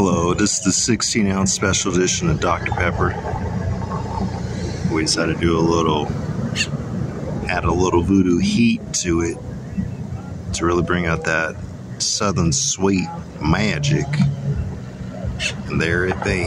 Hello, this is the 16 ounce special edition of Dr. Pepper. We decided to do a little, add a little voodoo heat to it to really bring out that southern sweet magic. And there it be.